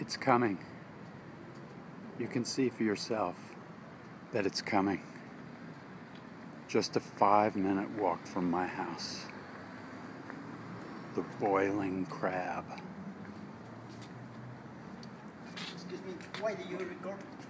It's coming. You can see for yourself that it's coming. Just a five minute walk from my house. The boiling crab. Excuse me, why do you record?